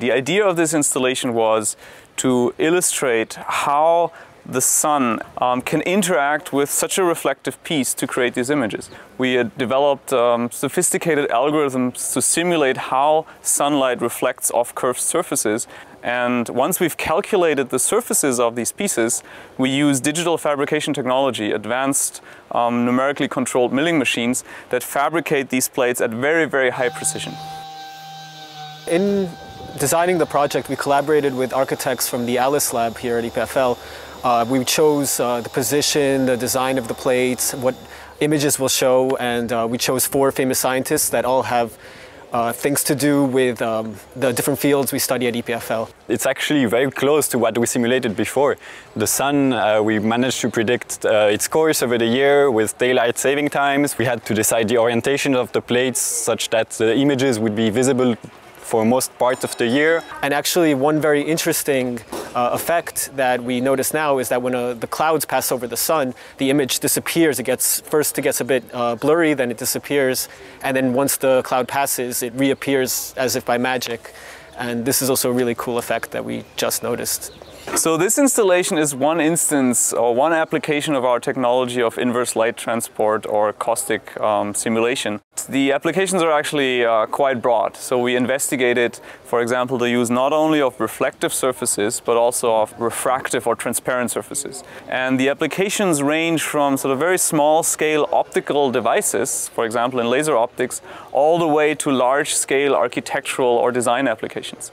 The idea of this installation was to illustrate how the sun um, can interact with such a reflective piece to create these images. We had developed um, sophisticated algorithms to simulate how sunlight reflects off curved surfaces and once we've calculated the surfaces of these pieces, we use digital fabrication technology, advanced um, numerically controlled milling machines that fabricate these plates at very, very high precision. In designing the project, we collaborated with architects from the ALICE lab here at EPFL. Uh, we chose uh, the position, the design of the plates, what images will show, and uh, we chose four famous scientists that all have uh, things to do with um, the different fields we study at EPFL. It's actually very close to what we simulated before. The sun, uh, we managed to predict uh, its course over the year with daylight saving times. We had to decide the orientation of the plates such that the images would be visible for most part of the year. And actually one very interesting uh, effect that we notice now is that when uh, the clouds pass over the sun, the image disappears. It gets first it gets a bit uh, blurry, then it disappears, and then once the cloud passes, it reappears as if by magic. And this is also a really cool effect that we just noticed. So this installation is one instance or one application of our technology of inverse light transport or caustic um, simulation. The applications are actually uh, quite broad. So we investigated, for example, the use not only of reflective surfaces, but also of refractive or transparent surfaces. And the applications range from sort of very small scale optical devices, for example in laser optics, all the way to large scale architectural or design applications.